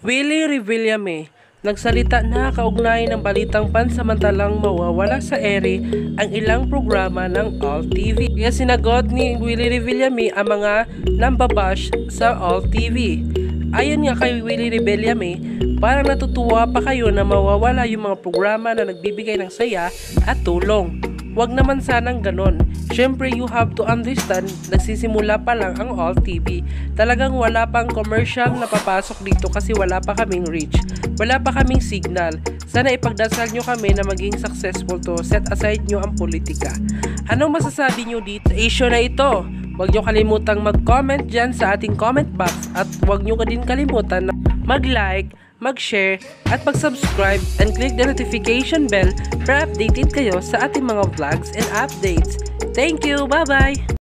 Willie Revillame, nagsalita na kaugnay ng balitang pansamantalang mawawala sa ere ang ilang programa ng All TV. Kaya sinagot ni Willie Revillame ang mga nambabash sa All TV. Ayon nga kay Willie Revillame, parang natutuwa pa kayo na mawawala yung mga programa na nagbibigay ng saya at tulong. Huwag naman sanang ganon. Siyempre, you have to understand, nagsisimula pa lang ang All TV. Talagang wala pang commercial na papasok dito kasi wala pa kaming reach. Wala pa kaming signal. Sana ipagdasal nyo kami na maging successful to set aside nyo ang politika. Anong masasabi nyo dito issue na ito? Huwag nyo kalimutang mag-comment dyan sa ating comment box at huwag nyo ka din kalimutan na mag-like, mag-share at mag-subscribe and click the notification bell para updated kayo sa ating mga vlogs and updates. Thank you! Bye-bye!